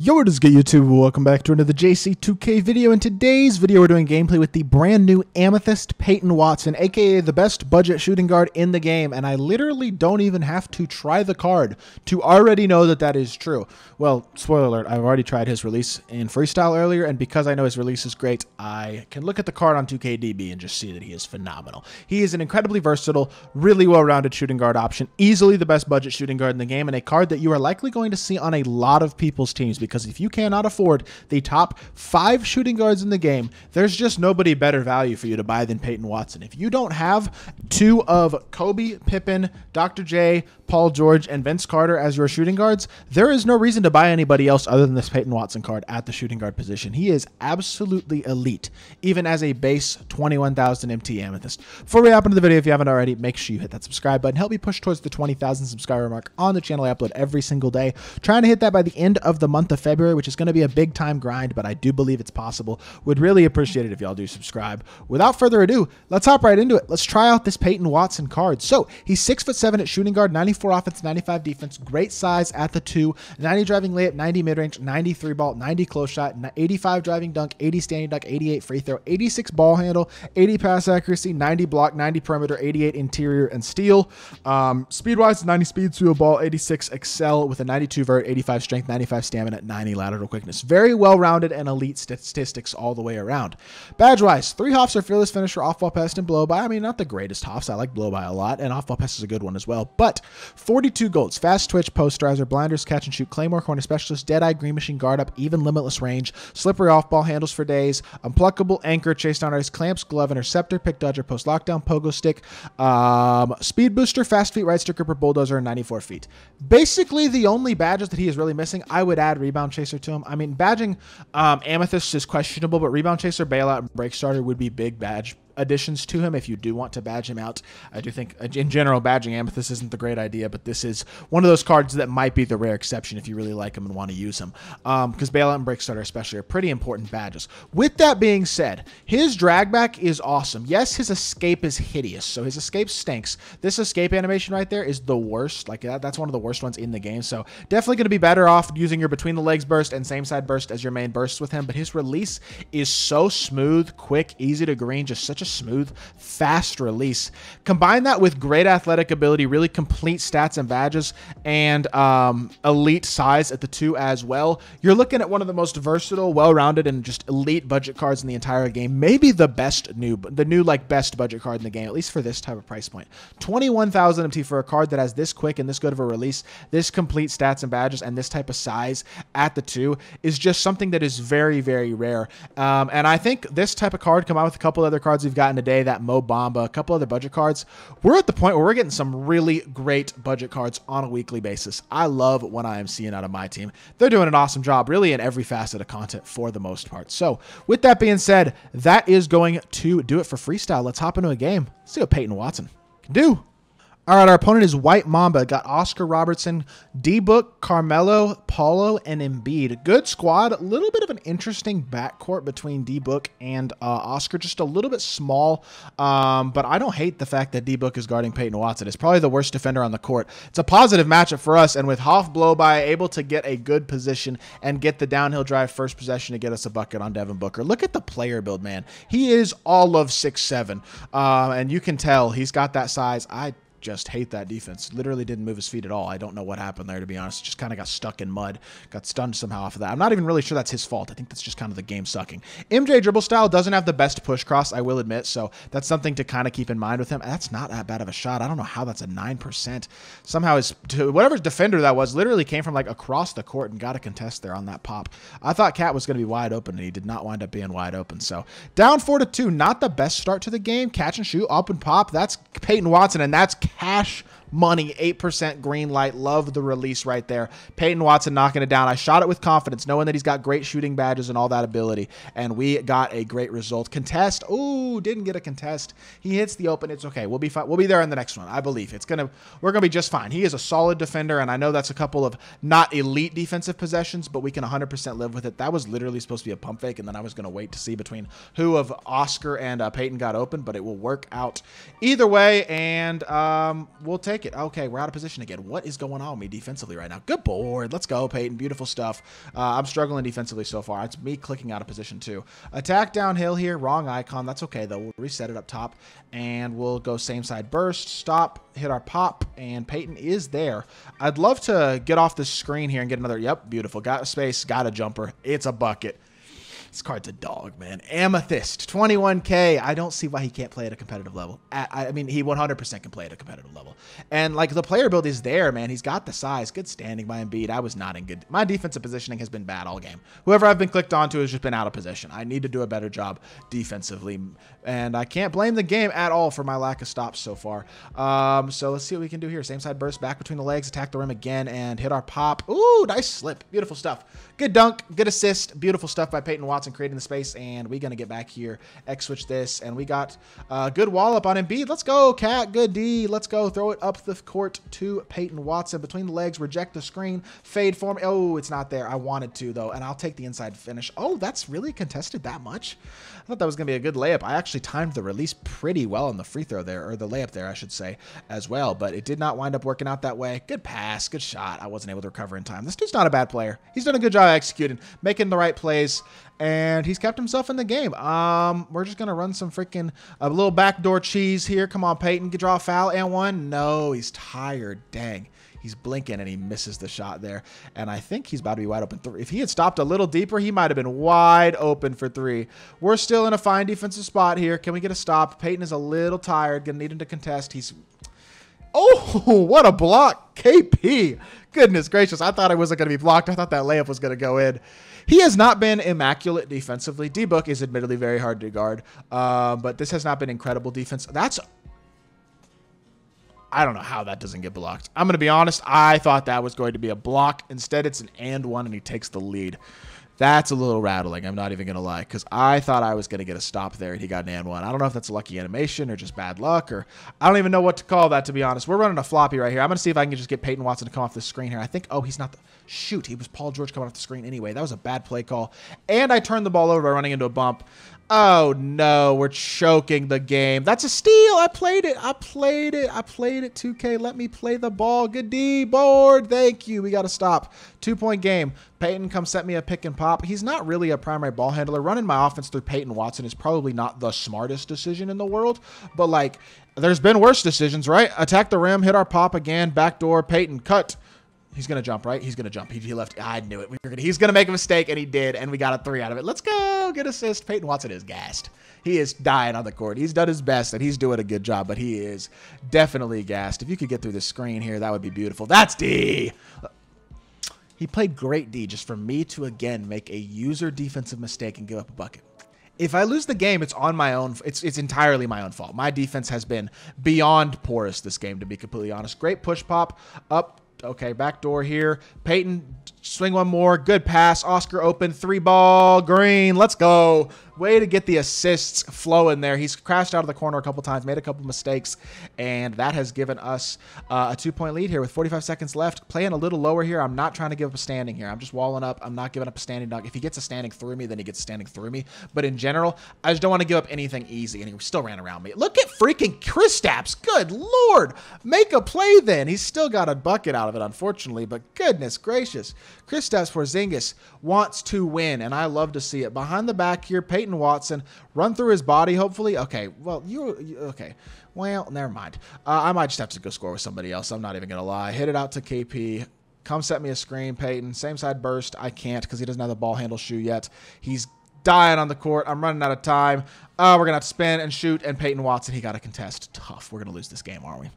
Yo, what is good YouTube? Welcome back to another JC2K video. In today's video, we're doing gameplay with the brand new Amethyst Peyton Watson, aka the best budget shooting guard in the game, and I literally don't even have to try the card to already know that that is true. Well, spoiler alert, I've already tried his release in Freestyle earlier, and because I know his release is great, I can look at the card on 2KDB and just see that he is phenomenal. He is an incredibly versatile, really well-rounded shooting guard option, easily the best budget shooting guard in the game, and a card that you are likely going to see on a lot of people's teams because if you cannot afford the top five shooting guards in the game, there's just nobody better value for you to buy than Peyton Watson. If you don't have two of Kobe, Pippen, Dr. J, Paul George, and Vince Carter as your shooting guards, there is no reason to buy anybody else other than this Peyton Watson card at the shooting guard position. He is absolutely elite, even as a base 21,000 MT Amethyst. Before we hop into the video, if you haven't already, make sure you hit that subscribe button. Help me push towards the 20,000 subscriber mark on the channel. I upload every single day. Trying to hit that by the end of the month of February, which is going to be a big time grind, but I do believe it's possible. Would really appreciate it if y'all do subscribe. Without further ado, let's hop right into it. Let's try out this Peyton Watson card. So he's six foot seven at shooting guard, 94 offense, 95 defense, great size at the two, 90 driving layup, 90 mid range, 93 ball, 90 close shot, 85 driving dunk, 80 standing dunk, 88 free throw, 86 ball handle, 80 pass accuracy, 90 block, 90 perimeter, 88 interior and steal. Um, speed wise, 90 speed to a ball, 86 accel with a 92 vert, 85 strength, 95 stamina, 90 lateral quickness. Very well rounded and elite statistics all the way around. Badge wise, three HOFs are fearless finisher, off ball pest, and blow by. I mean, not the greatest HOFs. I like blow by a lot, and off ball pest is a good one as well. But 42 golds, fast twitch, posterizer, blinders, catch and shoot, claymore, corner specialist, dead eye, green machine, guard up, even limitless range, slippery off ball handles for days, unpluckable, anchor, chase down artist, clamps, glove, interceptor, pick dodger, post lockdown, pogo stick, um, speed booster, fast feet, right stick gripper, bulldozer, and 94 feet. Basically, the only badges that he is really missing, I would add rebound chaser to him. I mean, badging um, amethyst is questionable, but rebound chaser, bailout, and break starter would be big badge additions to him if you do want to badge him out. I do think, in general, badging Amethyst isn't the great idea, but this is one of those cards that might be the rare exception if you really like him and want to use him. Because um, Bailout and Break Starter, especially, are pretty important badges. With that being said, his dragback is awesome. Yes, his escape is hideous, so his escape stinks. This escape animation right there is the worst. Like, that, that's one of the worst ones in the game, so definitely going to be better off using your between the legs burst and same side burst as your main burst with him, but his release is so smooth, quick, easy to green, just such a smooth, fast release. Combine that with great athletic ability, really complete stats and badges, and um, elite size at the two as well. You're looking at one of the most versatile, well-rounded, and just elite budget cards in the entire game. Maybe the best new, the new like best budget card in the game, at least for this type of price point. 21,000 MT for a card that has this quick and this good of a release, this complete stats and badges, and this type of size at the two is just something that is very, very rare. Um, and I think this type of card, out with a couple other cards we've gotten today, that Mo Bamba, a couple other budget cards. We're at the point where we're getting some really great budget cards on a weekly basis. I love what I am seeing out of MyTeam. They're doing an awesome job, really, in every facet of content for the most part. So, with that being said, that is going to do it for freestyle. Let's hop into a game. Let's see what Peyton Watson can do. All right, our opponent is White Mamba. Got Oscar Robertson, D Book, Carmelo, Paolo, and Embiid. Good squad. A little bit of an interesting backcourt between D Book and uh, Oscar. Just a little bit small, um, but I don't hate the fact that D Book is guarding Peyton Watson. It's probably the worst defender on the court. It's a positive matchup for us, and with HOF blow by, able to get a good position and get the downhill drive first possession to get us a bucket on Devin Booker. Look at the player build, man. He is all of six seven, uh, and you can tell he's got that size. I just hate that defense. Literally didn't move his feet at all. I don't know what happened there, to be honest. Just kind of got stuck in mud, got stunned somehow off of that. I'm not even really sure that's his fault. I think that's just kind of the game sucking. MJ dribble style doesn't have the best push cross, I will admit, so that's something to kind of keep in mind with him. That's not that bad of a shot. I don't know how that's a 9%. Somehow his, whatever defender that was literally came from like across the court and got a contest there on that pop. I thought Cat was going to be wide open, and he did not wind up being wide open. So down 4 to 2, not the best start to the game. Catch and shoot, up and pop. That's Peyton Watson, and that's cash money, 8% green light. Love the release right there. Peyton Watson knocking it down. I shot it with confidence, knowing that he's got great shooting badges and all that ability, and we got a great result. Contest. Ooh, didn't get a contest. He hits the open. It's okay. We'll be fine. We'll be there in the next one. I believe it's gonna. We're gonna be just fine. He is a solid defender, and I know that's a couple of not elite defensive possessions, but we can 100% live with it. That was literally supposed to be a pump fake, and then I was gonna wait to see between who of Oscar and uh, Peyton got open, but it will work out either way, and um, we'll take take it. Okay, we're out of position again. What is going on with me defensively right now? Good board. Let's go, Peyton. Beautiful stuff. Uh, I'm struggling defensively so far. It's me clicking out of position too. Attack downhill here. Wrong icon. That's okay, though. We'll reset it up top, and we'll go same side burst. Stop. Hit our pop, and Peyton is there. I'd love to get off the screen here and get another. Yep, beautiful. Got a space. Got a jumper. It's a bucket. This card's a dog, man. Amethyst, 21k. I don't see why he can't play at a competitive level. I mean, he 100% can play at a competitive level. And like the player build is there, man. He's got the size. Good standing by Embiid. I was not in good. My defensive positioning has been bad all game. Whoever I've been clicked onto has just been out of position. I need to do a better job defensively, and I can't blame the game at all for my lack of stops so far. Um, so let's see what we can do here. Same side burst back between the legs, attack the rim again, and hit our pop. Ooh, nice slip. Beautiful stuff. Good dunk, good assist. Beautiful stuff by Peyton Watson creating the space, and we're going to get back here, X switch this, and we got a good wall up on Embiid. Let's go, Cat. Good D. Let's go. Throw it up the court to Peyton Watson. Between the legs, reject the screen, fade form. Oh, it's not there. I wanted to, though, and I'll take the inside finish. Oh, that's really contested that much? I thought that was going to be a good layup. I actually timed the release pretty well on the free throw there, or the layup there, I should say, as well, but it did not wind up working out that way. Good pass, good shot. I wasn't able to recover in time. This dude's not a bad player. He's done a good job executing, making the right plays, and he's kept himself in the game. Um, we're just gonna run some freaking a little backdoor cheese here. Come on, Peyton, draw a foul and one. No, he's tired. Dang. He's blinking and he misses the shot there. And I think he's about to be wide open. If he had stopped a little deeper, he might have been wide open for three. We're still in a fine defensive spot here. Can we get a stop? Peyton is a little tired. Gonna need him to contest. He's Oh, what a block. KP. Goodness gracious. I thought it wasn't going to be blocked. I thought that layup was going to go in. He has not been immaculate defensively. D-Book is admittedly very hard to guard, uh, but this has not been incredible defense. That's I don't know how that doesn't get blocked. I'm going to be honest. I thought that was going to be a block. Instead, it's an and one, and he takes the lead. That's a little rattling. I'm not even going to lie because I thought I was going to get a stop there and he got an and one. I don't know if that's a lucky animation or just bad luck or I don't even know what to call that, to be honest. We're running a floppy right here. I'm going to see if I can just get Peyton Watson to come off the screen here. I think, oh, he's not the. Shoot, he was Paul George coming off the screen anyway. That was a bad play call. And I turned the ball over by running into a bump. Oh no, we're choking the game. That's a steal. I played it. I played it. I played it. 2K. Let me play the ball. Good D board. Thank you. We got to stop. Two point game. Peyton come set me a pick and pop. He's not really a primary ball handler. Running my offense through Peyton Watson is probably not the smartest decision in the world, but like there's been worse decisions, right? Attack the rim, hit our pop again, backdoor, Peyton cut. He's gonna jump, right? He's gonna jump. He, he left. I knew it. We were gonna, he's gonna make a mistake, and he did, and we got a three out of it. Let's go. Get assist. Peyton Watson is gassed. He is dying on the court. He's done his best, and he's doing a good job, but he is definitely gassed. If you could get through the screen here, that would be beautiful. That's D. He played great D just for me to again make a user defensive mistake and give up a bucket if I lose the game, it's on my own. It's it's entirely my own fault. My defense has been beyond porous this game, to be completely honest. Great push pop up Okay, back door here. Peyton, swing one more. Good pass. Oscar open. Three ball. Green. Let's go. Way to get the assists flowing there. He's crashed out of the corner a couple times, made a couple mistakes, and that has given us uh, a two-point lead here with 45 seconds left. Playing a little lower here. I'm not trying to give up a standing here. I'm just walling up. I'm not giving up a standing dunk. If he gets a standing through me, then he gets standing through me. But in general, I just don't want to give up anything easy, and he still ran around me. Look at freaking Chris Kristaps. Good lord. Make a play then. He's still got a bucket out of it, unfortunately, but goodness gracious. Chris Kristaps Porzingis wants to win, and I love to see it. Behind the back here, Peyton Watson run through his body, hopefully. Okay, well, you, you okay. Well, never mind. Uh, I might just have to go score with somebody else. I'm not even going to lie. Hit it out to KP. Come set me a screen, Peyton. Same side burst. I can't because he doesn't have the ball handle shoe yet. He's dying on the court. I'm running out of time. Uh, we're going to have to spin and shoot, and Peyton Watson, he got a contest. Tough. We're going to lose this game, aren't we?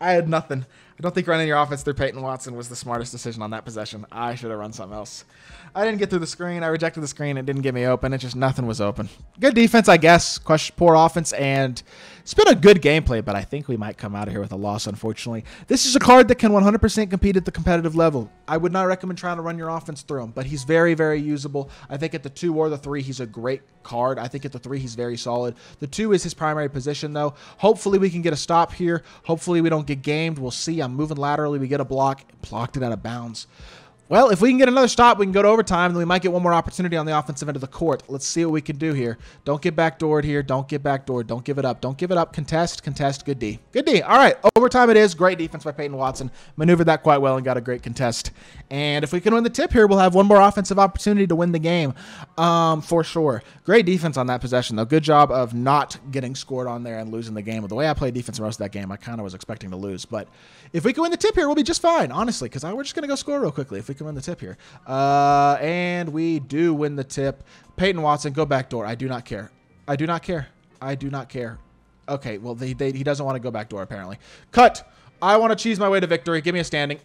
I had nothing. I don't think running your offense through Peyton Watson was the smartest decision on that possession. I should have run something else. I didn't get through the screen. I rejected the screen. It didn't get me open. It just nothing was open. Good defense, I guess. Question, poor offense, and it's been a good gameplay, but I think we might come out of here with a loss, unfortunately. This is a card that can 100% compete at the competitive level. I would not recommend trying to run your offense through him, but he's very, very usable. I think at the two or the three, he's a great card. I think at the three, he's very solid. The two is his primary position, though. Hopefully, we can get a stop here. Hopefully, we don't get gamed. We'll see. I'm moving laterally. We get a block. Blocked it out of bounds. Well, if we can get another stop, we can go to overtime, then we might get one more opportunity on the offensive end of the court. Let's see what we can do here. Don't get backdoored here. Don't get backdoored. Don't give it up. Don't give it up. Contest, contest. Good D. Good D. All right. Overtime it is. Great defense by Peyton Watson. Maneuvered that quite well and got a great contest. And if we can win the tip here, we'll have one more offensive opportunity to win the game um, for sure. Great defense on that possession, though. Good job of not getting scored on there and losing the game. The way I played defense most of that game, I kind of was expecting to lose. But if we can win the tip here, we'll be just fine, honestly, because we're just going to go score real quickly if we can win the tip here. Uh, and we do win the tip. Peyton Watson, go back door. I do not care. I do not care. I do not care. Okay, well, they, they, he doesn't want to go back door, apparently. Cut. I want to cheese my way to victory. Give me a standing.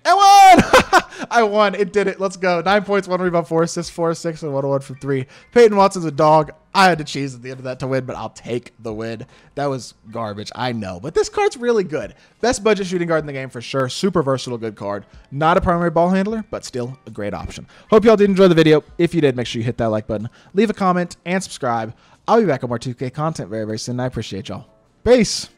Won! I won. It did it. Let's go. Nine points, one rebound, four assists, four, six, and one one from three. Peyton Watson's a dog. I had to cheese at the end of that to win, but I'll take the win. That was garbage. I know, but this card's really good. Best budget shooting guard in the game for sure. Super versatile, good card. Not a primary ball handler, but still a great option. Hope y'all did enjoy the video. If you did, make sure you hit that like button, leave a comment, and subscribe. I'll be back on more 2K content very, very soon. I appreciate y'all. Peace.